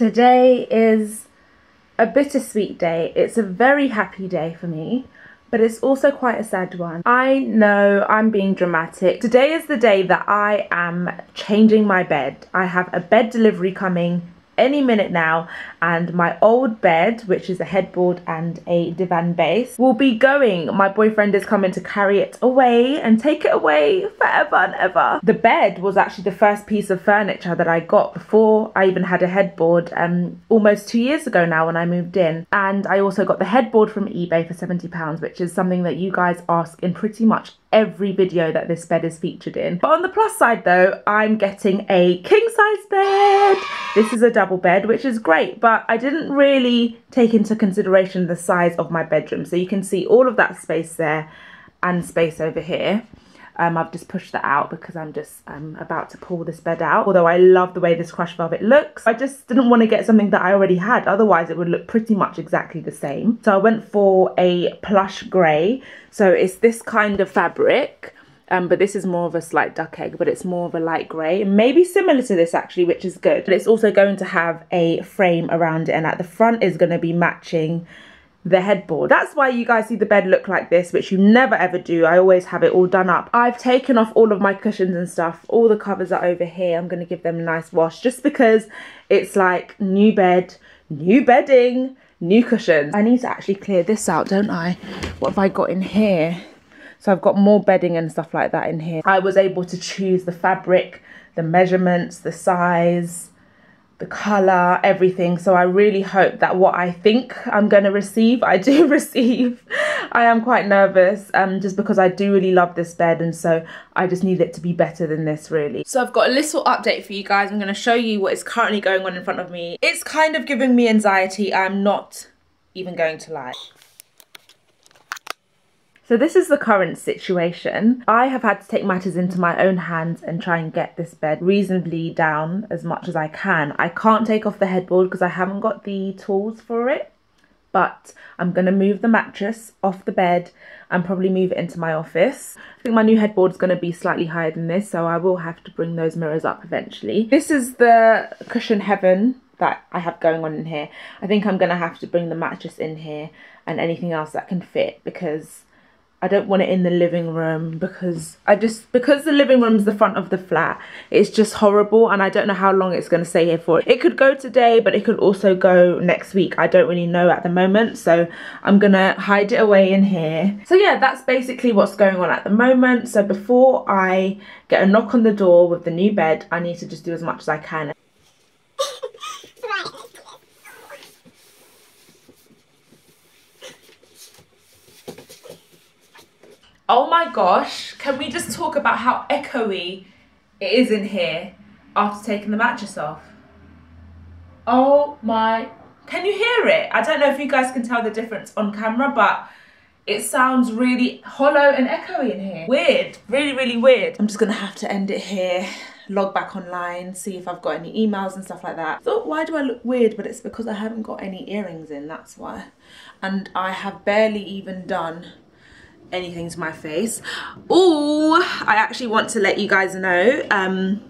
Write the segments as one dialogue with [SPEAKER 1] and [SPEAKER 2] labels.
[SPEAKER 1] Today is a bittersweet day. It's a very happy day for me, but it's also quite a sad one. I know I'm being dramatic. Today is the day that I am changing my bed. I have a bed delivery coming any minute now and my old bed which is a headboard and a divan base will be going. My boyfriend is coming to carry it away and take it away forever and ever. The bed was actually the first piece of furniture that i got before i even had a headboard um almost two years ago now when i moved in. And i also got the headboard from ebay for 70 pounds which is something that you guys ask in pretty much every video that this bed is featured in. But on the plus side though, I'm getting a king size bed. This is a double bed, which is great, but I didn't really take into consideration the size of my bedroom. So you can see all of that space there and space over here. Um, I've just pushed that out because I'm just I'm about to pull this bed out. Although I love the way this crushed velvet looks. I just didn't want to get something that I already had. Otherwise it would look pretty much exactly the same. So I went for a plush grey. So it's this kind of fabric. Um, but this is more of a slight duck egg, but it's more of a light grey. Maybe similar to this actually, which is good. But it's also going to have a frame around it and at the front is going to be matching the headboard. That's why you guys see the bed look like this, which you never ever do. I always have it all done up. I've taken off all of my cushions and stuff. All the covers are over here. I'm going to give them a nice wash just because it's like new bed, new bedding, new cushions. I need to actually clear this out, don't I? What have I got in here? So I've got more bedding and stuff like that in here. I was able to choose the fabric, the measurements, the size, the color, everything. So I really hope that what I think I'm going to receive, I do receive. I am quite nervous um, just because I do really love this bed and so I just need it to be better than this really. So I've got a little update for you guys. I'm going to show you what is currently going on in front of me. It's kind of giving me anxiety. I'm not even going to lie. So this is the current situation. I have had to take matters into my own hands and try and get this bed reasonably down as much as I can. I can't take off the headboard because I haven't got the tools for it. But I'm going to move the mattress off the bed and probably move it into my office. I think my new headboard is going to be slightly higher than this, so I will have to bring those mirrors up eventually. This is the cushion heaven that I have going on in here. I think I'm going to have to bring the mattress in here and anything else that can fit because I don't want it in the living room because I just because the living room's the front of the flat it's just horrible and I don't know how long it's going to stay here for. It could go today but it could also go next week. I don't really know at the moment so I'm gonna hide it away in here. So yeah that's basically what's going on at the moment. So before I get a knock on the door with the new bed I need to just do as much as I can Oh my gosh, can we just talk about how echoey it is in here after taking the mattress off? Oh my, can you hear it? I don't know if you guys can tell the difference on camera, but it sounds really hollow and echoey in here. Weird, really, really weird. I'm just gonna have to end it here, log back online, see if I've got any emails and stuff like that. Thought, why do I look weird? But it's because I haven't got any earrings in, that's why. And I have barely even done anything to my face. Oh, I actually want to let you guys know. Um,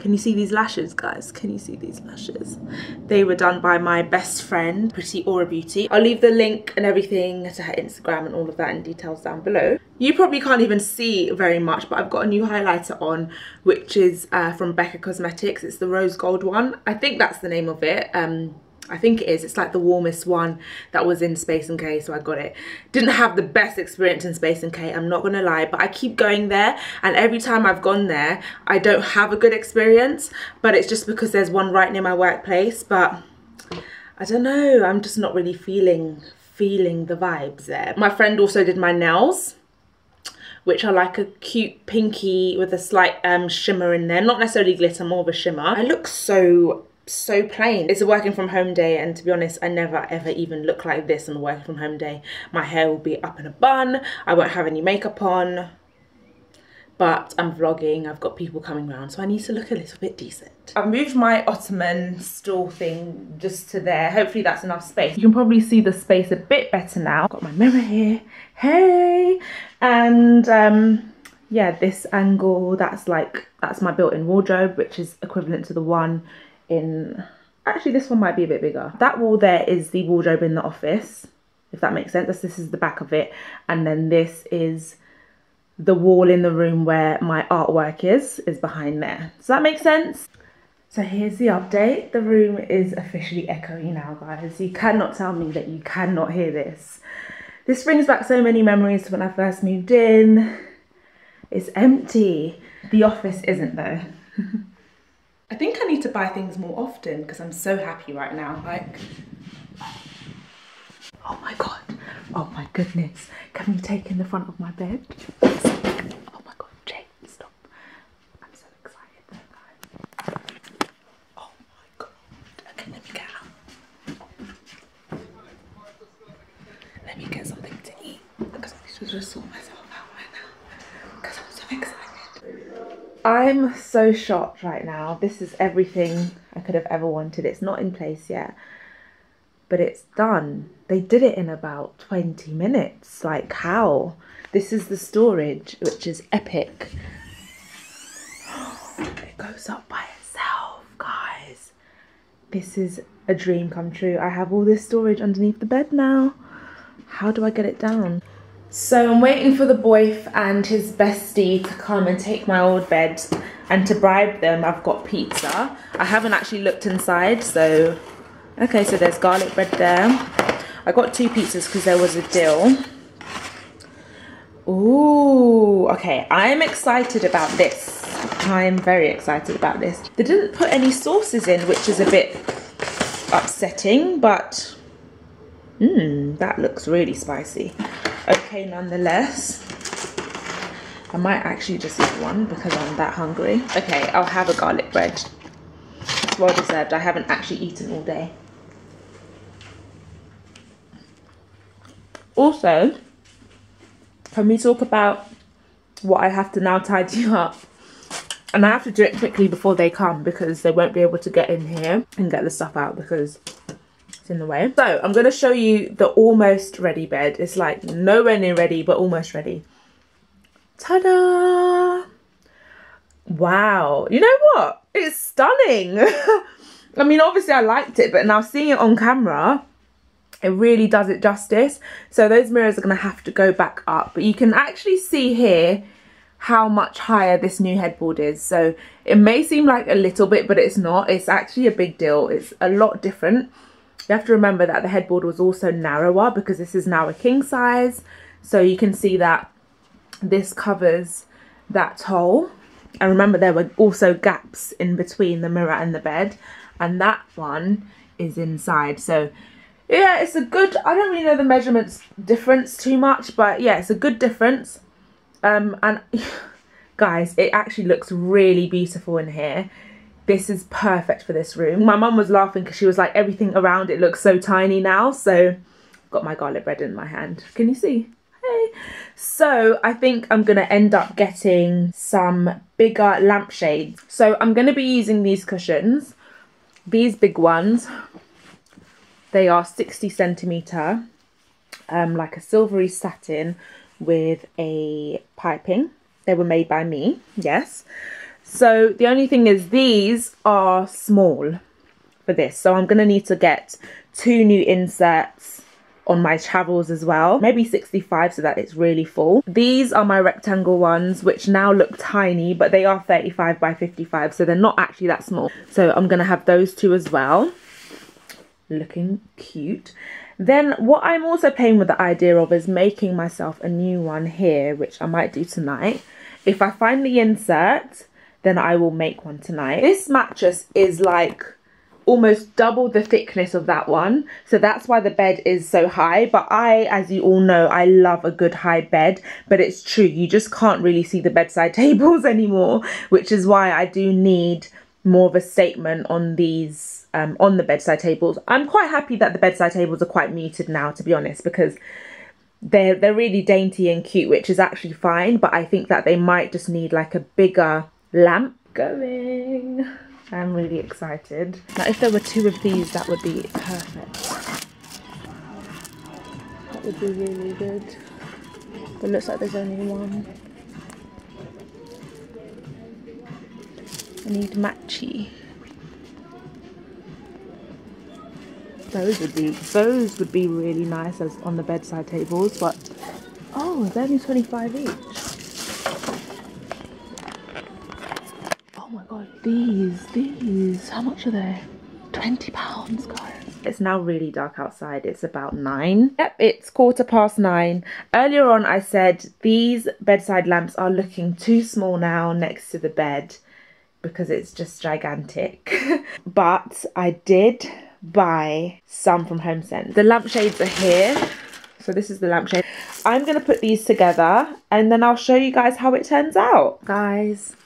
[SPEAKER 1] can you see these lashes, guys? Can you see these lashes? They were done by my best friend, Pretty Aura Beauty. I'll leave the link and everything to her Instagram and all of that in details down below. You probably can't even see very much, but I've got a new highlighter on, which is uh, from Becca Cosmetics. It's the rose gold one. I think that's the name of it. Um, I think it is. It's like the warmest one that was in Space and NK, so I got it. Didn't have the best experience in Space NK, I'm not gonna lie, but I keep going there, and every time I've gone there, I don't have a good experience, but it's just because there's one right near my workplace, but I don't know, I'm just not really feeling feeling the vibes there. My friend also did my nails which are like a cute pinky with a slight um, shimmer in there. Not necessarily glitter, more of a shimmer. I look so so plain. It's a working from home day and to be honest, I never ever even look like this on a working from home day. My hair will be up in a bun, I won't have any makeup on, but I'm vlogging, I've got people coming around, so I need to look a little bit decent. I've moved my ottoman stool thing just to there. Hopefully that's enough space. You can probably see the space a bit better now. Got my mirror here, hey! And um, yeah, this angle, that's like, that's my built-in wardrobe, which is equivalent to the one in actually this one might be a bit bigger. That wall there is the wardrobe in the office, if that makes sense. This is the back of it. And then this is the wall in the room where my artwork is, is behind there. Does that make sense? So here's the update. The room is officially echoey now, guys. You cannot tell me that you cannot hear this. This brings back so many memories to when I first moved in. It's empty. The office isn't though. I think I need to buy things more often because I'm so happy right now. Like, oh my God. Oh my goodness. Can we take in the front of my bed? Oh my God, Jane, stop. I'm so excited though, guys. Oh my God. Okay, let me get out. Let me get something to eat because I should just sort myself out right now because I'm so excited. I'm so shocked right now. This is everything I could have ever wanted. It's not in place yet, but it's done. They did it in about 20 minutes. Like, how? This is the storage, which is epic. It goes up by itself, guys. This is a dream come true. I have all this storage underneath the bed now. How do I get it down? So I'm waiting for the boy and his bestie to come and take my old bed and to bribe them I've got pizza. I haven't actually looked inside so okay so there's garlic bread there. I got two pizzas because there was a deal. Ooh, okay, I'm excited about this. I'm very excited about this. They didn't put any sauces in, which is a bit upsetting, but mmm, that looks really spicy. Okay, nonetheless. I might actually just eat one because I'm that hungry. Okay, I'll have a garlic bread. It's well deserved. I haven't actually eaten all day. Also, can we talk about what I have to now tidy up? And I have to do it quickly before they come because they won't be able to get in here and get the stuff out because in the way. So I'm going to show you the almost ready bed. It's like nowhere near ready, but almost ready. Ta-da! Wow. You know what? It's stunning. I mean, obviously I liked it, but now seeing it on camera, it really does it justice. So those mirrors are going to have to go back up. But you can actually see here how much higher this new headboard is. So it may seem like a little bit, but it's not. It's actually a big deal. It's a lot different. You have to remember that the headboard was also narrower because this is now a king size. So you can see that this covers that hole. And remember there were also gaps in between the mirror and the bed. And that one is inside. So yeah, it's a good, I don't really know the measurements difference too much, but yeah, it's a good difference. Um, and guys, it actually looks really beautiful in here. This is perfect for this room. My mum was laughing because she was like, everything around it looks so tiny now. So got my garlic bread in my hand. Can you see? Hey. So I think I'm going to end up getting some bigger lampshades. So I'm going to be using these cushions. These big ones. They are 60 centimetre. Um, like a silvery satin with a piping. They were made by me, yes. So the only thing is these are small for this. So I'm going to need to get two new inserts on my travels as well. Maybe 65 so that it's really full. These are my rectangle ones which now look tiny but they are 35 by 55 so they're not actually that small. So I'm going to have those two as well. Looking cute. Then what I'm also playing with the idea of is making myself a new one here, which I might do tonight. If I find the insert, then I will make one tonight. This mattress is like almost double the thickness of that one. So that's why the bed is so high. But I, as you all know, I love a good high bed. But it's true, you just can't really see the bedside tables anymore, which is why I do need more of a statement on these um, on the bedside tables. I'm quite happy that the bedside tables are quite muted now, to be honest, because they're they're really dainty and cute, which is actually fine. But I think that they might just need like a bigger lamp going. I'm really excited. Now, if there were two of these, that would be perfect. That would be really good. But looks like there's only one. I need matchy. those would be those would be really nice as on the bedside tables, but oh, they're only 25 each. Oh my god, these, these, how much are they? 20 pounds, guys. It's now really dark outside. It's about nine. Yep, it's quarter past nine. Earlier on, I said these bedside lamps are looking too small now next to the bed because it's just gigantic. but I did buy some from HomeSense. The lampshades are here. So this is the lampshade. I'm going to put these together and then I'll show you guys how it turns out. Guys,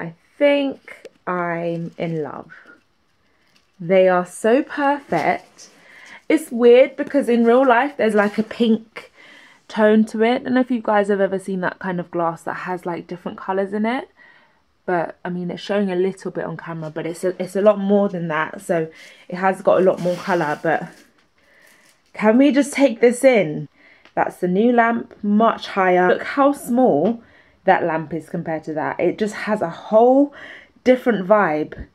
[SPEAKER 1] I think I'm in love. They are so perfect. It's weird because in real life there's like a pink tone to it. I don't know if you guys have ever seen that kind of glass that has like different colours in it but I mean it's showing a little bit on camera but it's a, it's a lot more than that so it has got a lot more colour but can we just take this in that's the new lamp much higher look how small that lamp is compared to that it just has a whole different vibe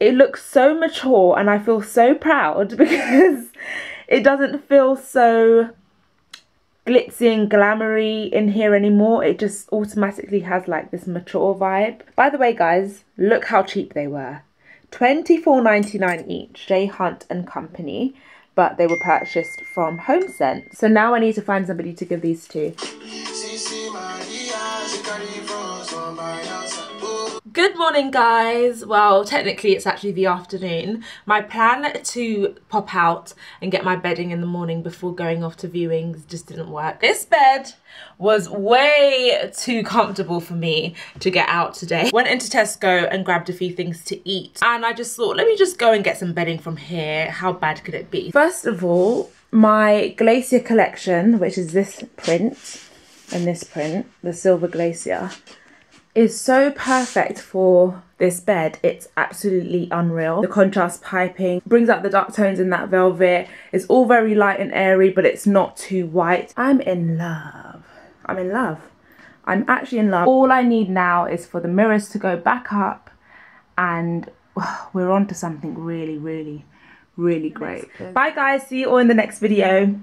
[SPEAKER 1] it looks so mature and I feel so proud because it doesn't feel so glitzy and glamoury in here anymore. It just automatically has like this mature vibe. By the way, guys, look how cheap they were. $24.99 each. J Hunt and Company, but they were purchased from HomeSense. So now I need to find somebody to give these to. Good morning guys. Well, technically it's actually the afternoon. My plan to pop out and get my bedding in the morning before going off to viewings just didn't work. This bed was way too comfortable for me to get out today. Went into Tesco and grabbed a few things to eat and I just thought, let me just go and get some bedding from here. How bad could it be? First of all, my Glacier collection, which is this print and this print, the Silver Glacier, is so perfect for this bed. It's absolutely unreal. The contrast piping brings out the dark tones in that velvet. It's all very light and airy, but it's not too white. I'm in love. I'm in love. I'm actually in love. All I need now is for the mirrors to go back up and oh, we're on to something really, really, really great. Bye guys, see you all in the next video.